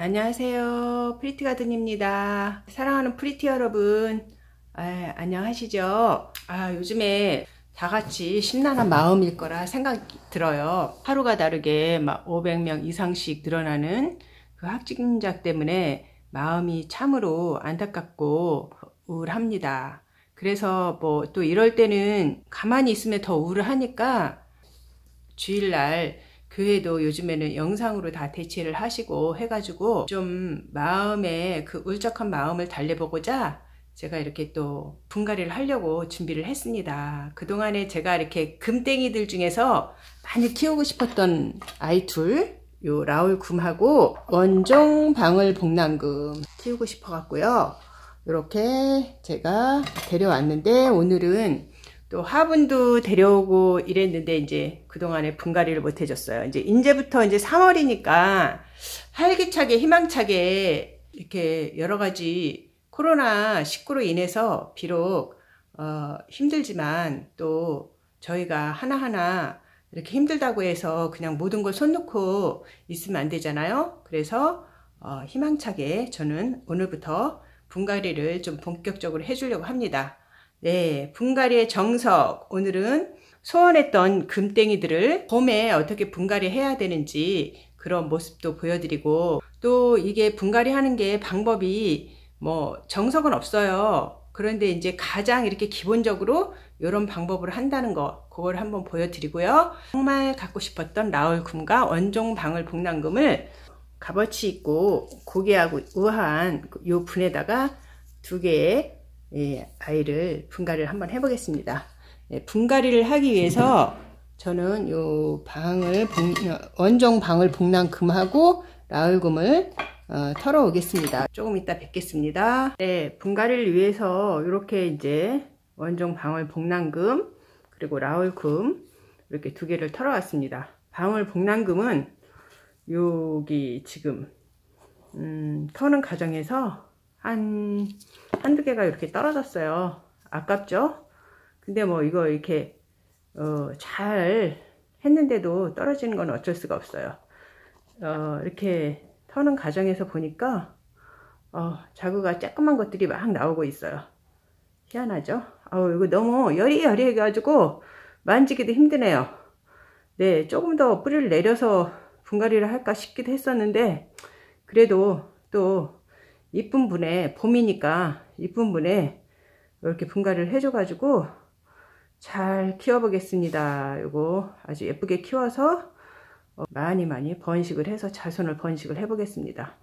안녕하세요. 프리티가든입니다. 사랑하는 프리티 여러분, 아, 안녕하시죠? 아, 요즘에 다 같이 심란한 마음일 거라 생각이 들어요. 하루가 다르게 막 500명 이상씩 늘어나는 그 확진자 때문에 마음이 참으로 안타깝고 우울합니다. 그래서 뭐 또 이럴 때는 가만히 있으면 더 우울하니까 주일날 교회도 요즘에는 영상으로 다 대체를 하시고 해가지고 좀 마음에 그 울적한 마음을 달래보고자 제가 이렇게 또 분갈이를 하려고 준비를 했습니다. 그동안에 제가 이렇게 금땡이들 중에서 많이 키우고 싶었던 아이 둘, 요 라울 굼하고 원종 방울 복랑금 키우고 싶어 갖고요. 이렇게 제가 데려왔는데 오늘은 또 화분도 데려오고 이랬는데 이제 그동안에 분갈이를 못 해줬어요. 이제 이제부터 이제 3월이니까 활기차게 희망차게 이렇게 여러 가지 코로나 19로 인해서 비록 어 힘들지만 또 저희가 하나하나 이렇게 힘들다고 해서 그냥 모든 걸 손 놓고 있으면 안 되잖아요. 그래서 어 희망차게 저는 오늘부터 분갈이를 좀 본격적으로 해주려고 합니다. 네, 분갈이의 정석. 오늘은 소원했던 금땡이들을 봄에 어떻게 분갈이 해야 되는지 그런 모습도 보여드리고 또 이게 분갈이 하는 게 방법이 뭐 정석은 없어요. 그런데 이제 가장 이렇게 기본적으로 이런 방법을 한다는 거 그걸 한번 보여드리고요. 정말 갖고 싶었던 라울금과 원종 방울 복랑금을 값어치 있고 고귀하고 우아한 요 분에다가 두 개의 예, 아이를 분갈이를 한번 해보겠습니다. 예, 분갈이를 하기 위해서 저는 요 방을 원종 방을 복랑금하고 라울금을 어, 털어 오겠습니다. 조금 이따 뵙겠습니다. 네, 분갈이를 위해서 이렇게 이제 원종 방울 복랑금 그리고 라울금 이렇게 두 개를 털어 왔습니다. 방울 복랑금은 여기 지금 음, 터는 과정에서 한 한두 개가 이렇게 떨어졌어요. 아깝죠? 근데 뭐 이거 이렇게 어, 잘 했는데도 떨어지는 건 어쩔 수가 없어요. 어, 이렇게 터는 과정에서 보니까 어, 자구가 조그만 것들이 막 나오고 있어요. 희한하죠? 어, 이거 너무 여리여리 해가지고 만지기도 힘드네요. 네, 조금 더 뿌리를 내려서 분갈이를 할까 싶기도 했었는데 그래도 또 이쁜 분에 봄이니까 이쁜 분에 이렇게 분갈이를 해줘가지고 잘 키워보겠습니다. 이거 아주 예쁘게 키워서 어, 많이 많이 번식을 해서 자손을 번식을 해보겠습니다.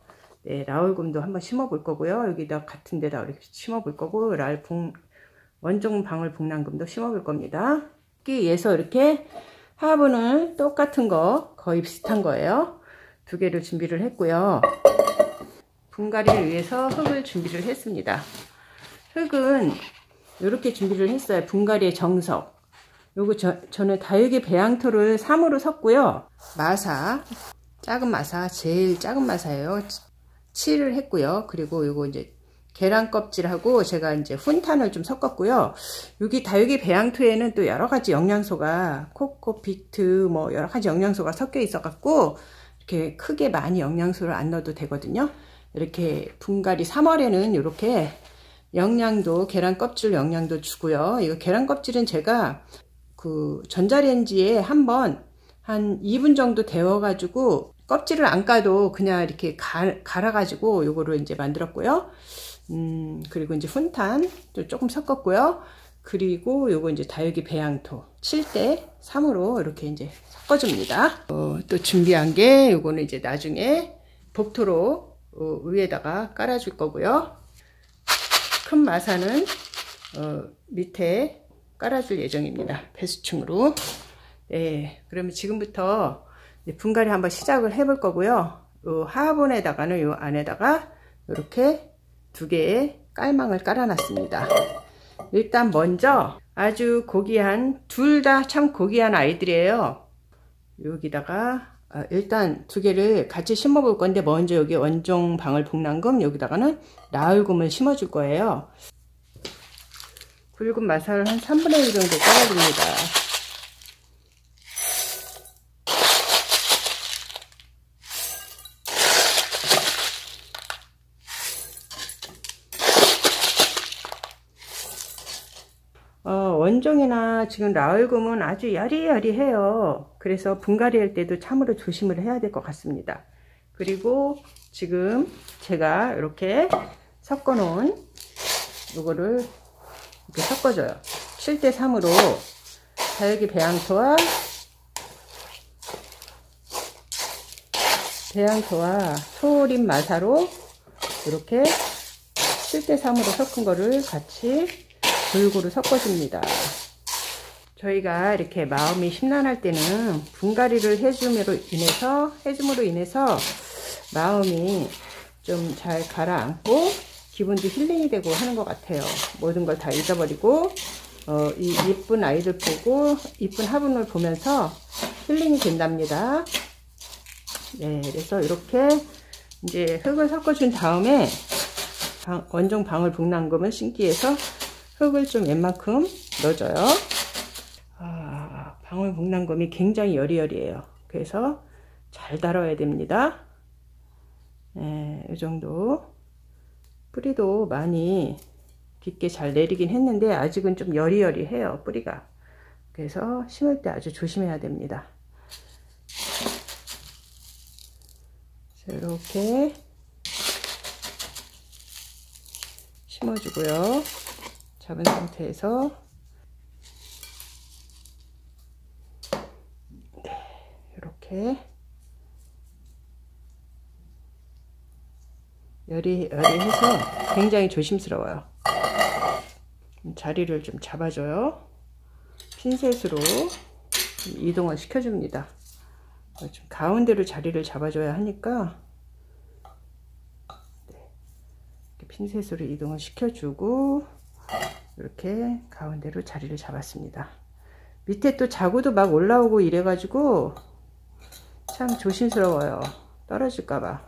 네, 라울금도 한번 심어볼 거고요. 여기다 같은 데다 이렇게 심어볼 거고 랄풍 원종 방울 복랑금도 심어볼 겁니다. 끼에서 이렇게 화분을 똑같은 거 거의 비슷한 거예요. 두 개를 준비를 했고요. 분갈이를 위해서 흙을 준비를 했습니다. 흙은 이렇게 준비를 했어요. 분갈이의 정석. 요거 저, 저는 다육이 배양토를 3으로 섰고요. 마사, 작은 마사, 제일 작은 마사예요. 7을 했고요. 그리고 요거 이제 계란 껍질하고 제가 이제 훈탄을 좀 섞었고요. 여기 다육이 배양토에는 또 여러 가지 영양소가 코코피트 뭐 여러 가지 영양소가 섞여 있어 갖고 이렇게 크게 많이 영양소를 안 넣어도 되거든요. 이렇게 분갈이 3월에는 이렇게 영양도 계란 껍질 영양도 주고요. 이거 계란 껍질은 제가 그 전자레인지에 한번 한 2분 정도 데워 가지고 껍질을 안 까도 그냥 이렇게 갈, 갈아 가지고 요거를 이제 만들었고요. 음, 그리고 이제 훈탄 또 조금 섞었고요. 그리고 요거 이제 다육이 배양토 7대 3으로 이렇게 이제 섞어줍니다. 어, 또 준비한 게 요거는 이제 나중에 복토로 어, 위에다가 깔아줄 거고요. 큰 마사는 어, 밑에 깔아줄 예정입니다. 배수층으로. 네, 그러면 지금부터 분갈이 한번 시작을 해볼 거고요. 요 하분에다가는 요 안에다가 이렇게 두 개의 깔망을 깔아놨습니다. 일단 먼저 아주 고귀한 둘 다 참 고귀한 아이들이에요. 여기다가 아, 아, 일단 두 개를 같이 심어 볼 건데 먼저 여기 원종 방울 복랑금 여기다가는 나흘금을 심어 줄 거예요. 굵은 마사를 한 3분의 1 정도 깔아줍니다. 어, 원종이나 지금 라울금은 아주 야리야리해요. 그래서 분갈이 할 때도 참으로 조심을 해야 될 것 같습니다. 그리고 지금 제가 이렇게 섞어 놓은 요거를 이렇게 섞어줘요. 7대 3으로 다육이 배양토와 배양토와 소림 마사로 이렇게 7대 3으로 섞은 거를 같이 골고루 섞어줍니다. 저희가 이렇게 마음이 심란할 때는 분갈이를 해줌으로 인해서 해줌으로 인해서 마음이 좀 잘 가라앉고 기분도 힐링이 되고 하는 것 같아요. 모든 걸 다 잊어버리고 어, 이 예쁜 아이들 보고 이쁜 화분을 보면서 힐링이 된답니다. 네, 그래서 이렇게 이제 흙을 섞어준 다음에 방, 원종 방울 북남금은 신기해서 흙을 좀 웬만큼 넣어줘요. 아, 방울 북남금이 굉장히 여리여리해요. 그래서 잘 다뤄야 됩니다. 네, 이 정도 뿌리도 많이 깊게 잘 내리긴 했는데 아직은 좀 여리여리해요 뿌리가 그래서 심을 때 아주 조심해야 됩니다 이렇게 심어주고요 잡은 상태에서 네, 이렇게 열이, 열이 해서 굉장히 조심스러워요. 자리를 좀 잡아줘요. 핀셋으로 이동을 시켜줍니다. 좀 가운데로 자리를 잡아줘야 하니까 네. 핀셋으로 이동을 시켜주고 이렇게 가운데로 자리를 잡았습니다. 밑에 또 자구도 막 올라오고 이래가지고 참 조심스러워요. 떨어질까봐.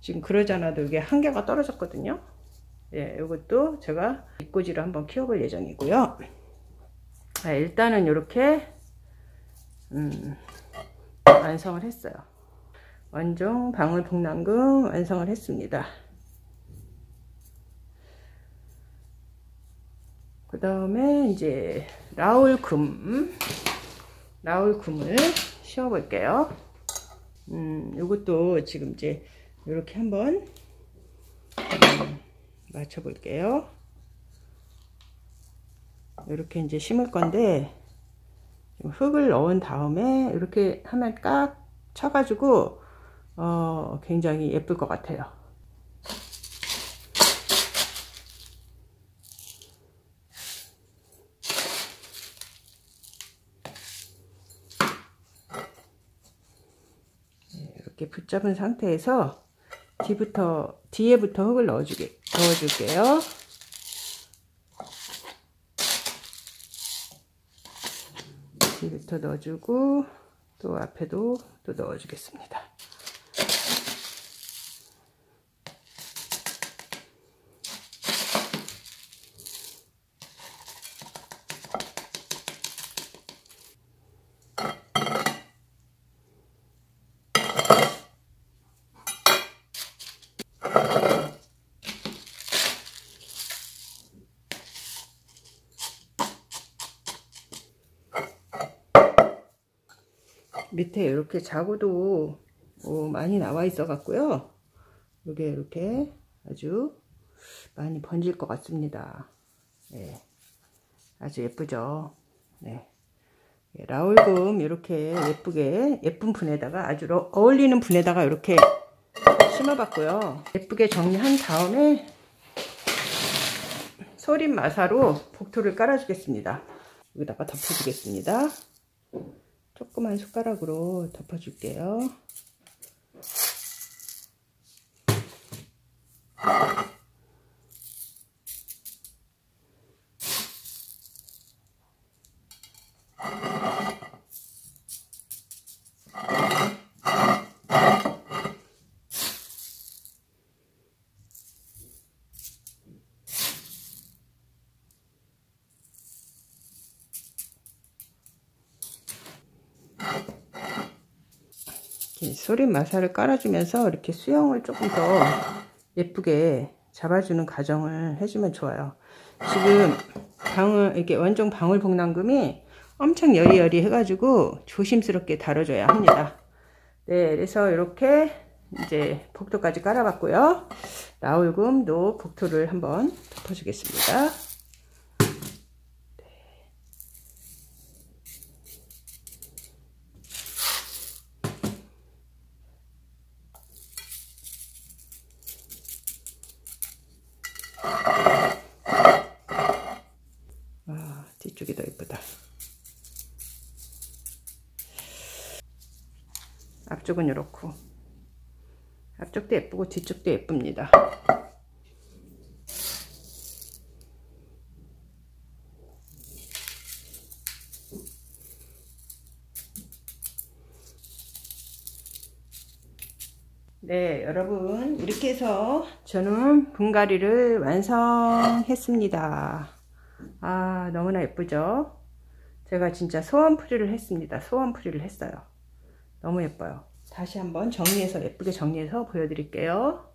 지금 그러잖아도 이게 한 개가 떨어졌거든요. 예, 이것도 제가 입꼬지를 한번 키워볼 예정이고요. 아, 일단은 이렇게 음, 완성을 했어요. 원종 방울 북남금 완성을 했습니다. 그 다음에 이제 라울금 라울금을 씌워 볼게요. 음, 이것도 지금 이제 이렇게 한번 맞춰 볼게요. 이렇게 이제 심을 건데 흙을 넣은 다음에 이렇게 하면 깍 쳐가지고 어, 굉장히 예쁠 것 같아요 이렇게 붙잡은 상태에서 뒤부터 뒤에부터 흙을 넣어주게 넣어줄게요. 뒤부터 넣어주고 또 앞에도 또 넣어주겠습니다. 밑에 이렇게 자구도 어, 많이 나와 있어 갖고요. 이게 이렇게 아주 많이 번질 것 같습니다. 네. 아주 예쁘죠? 네. 예, 라울금 이렇게 예쁘게 예쁜 분에다가 아주 어울리는 분에다가 이렇게 심어봤고요. 예쁘게 정리한 다음에 소림 마사로 복토를 깔아주겠습니다. 여기다가 덮어주겠습니다 조그만 숟가락으로 덮어줄게요. 소림 마사를 깔아주면서 이렇게 수영을 조금 더 예쁘게 잡아주는 과정을 해주면 좋아요. 지금 방울 이렇게 원종 방울 복랑금이 엄청 여리여리 해가지고 조심스럽게 다뤄줘야 합니다. 네, 그래서 이렇게 이제 복도까지 깔아봤고요. 나올금도 복토를 한번 덮어주겠습니다. 앞쪽은 이렇고 앞쪽도 예쁘고 뒤쪽도 예쁩니다. 네, 여러분 이렇게 해서 저는 분갈이를 완성했습니다. 아, 너무나 예쁘죠? 제가 진짜 소원풀이를 했습니다. 소원풀이를 했어요. 너무 예뻐요. 다시 한번 정리해서 예쁘게 정리해서 보여드릴게요.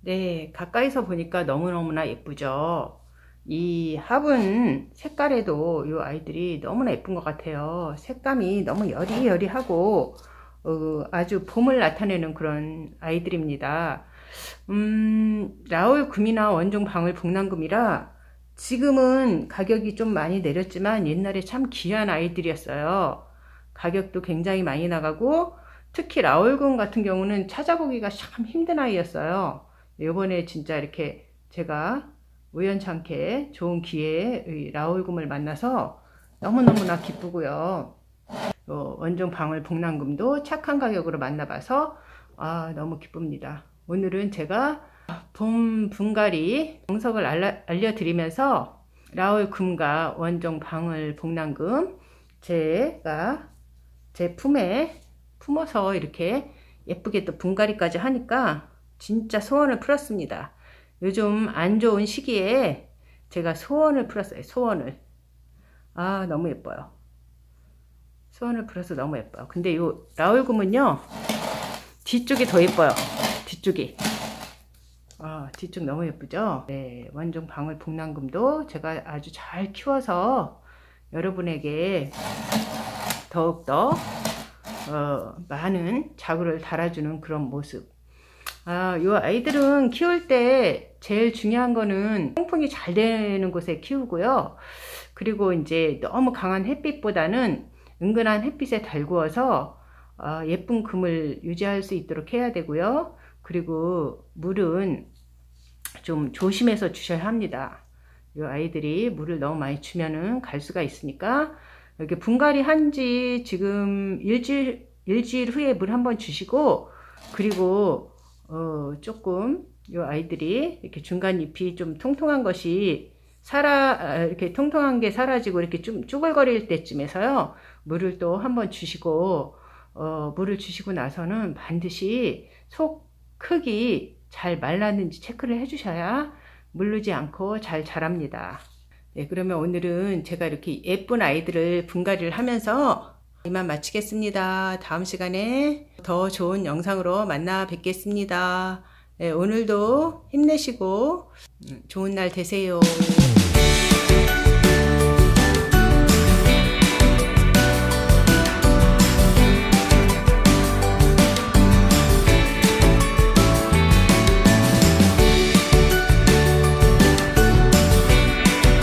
네, 가까이서 보니까 너무너무나 예쁘죠? 이 화분 색깔에도 이 아이들이 너무나 예쁜 것 같아요. 색감이 너무 여리여리하고 어, 아주 봄을 나타내는 그런 아이들입니다. 음, 라울 금이나 원종 방울 북남금이라 지금은 가격이 좀 많이 내렸지만 옛날에 참 귀한 아이들이었어요. 가격도 굉장히 많이 나가고 특히 라울금 같은 경우는 찾아보기가 참 힘든 아이였어요. 이번에 진짜 이렇게 제가 우연찮게 좋은 기회에 라울금을 만나서 너무너무나 기쁘고요. 어, 원종 방울 복랑금도 착한 가격으로 만나봐서 아, 너무 기쁩니다. 오늘은 제가 봄 분갈이 정석을 알려, 알려드리면서 라울 금과 원종 방울 복랑금 제가 제 품에 품어서 이렇게 예쁘게 또 분갈이까지 하니까 진짜 소원을 풀었습니다. 요즘 안 좋은 시기에 제가 소원을 풀었어요. 소원을. 아 너무 예뻐요. 소원을 풀어서 너무 예뻐요. 근데 요 라울금은요. 뒤쪽이 더 예뻐요. 뒤쪽이. 아, 뒤쪽 너무 예쁘죠? 네, 원종 방울 북남금도 제가 아주 잘 키워서 여러분에게 더욱더 어, 많은 자구를 달아주는 그런 모습. 아, 요 아이들은 키울 때 제일 중요한 거는 통풍이 잘 되는 곳에 키우고요. 그리고 이제 너무 강한 햇빛보다는 은근한 햇빛에 달구어서 어, 예쁜 금을 유지할 수 있도록 해야 되고요. 그리고 물은 좀 조심해서 주셔야 합니다. 이 아이들이 물을 너무 많이 주면은 갈 수가 있으니까 이렇게 분갈이 한 지 지금 일주일, 일주일 후에 물 한번 주시고 그리고 어, 조금 이 아이들이 이렇게 중간 잎이 좀 통통한 것이 살아 아, 이렇게 통통한 게 사라지고 이렇게 좀 쭈글거릴 때쯤에서요 물을 또 한번 주시고 어, 물을 주시고 나서는 반드시 속 크기 잘 말랐는지 체크를 해주셔야 물르지 않고 잘 자랍니다. 네, 그러면 오늘은 제가 이렇게 예쁜 아이들을 분갈이를 하면서 이만 마치겠습니다. 다음 시간에 더 좋은 영상으로 만나 뵙겠습니다. 네, 오늘도 힘내시고 음, 좋은 날 되세요.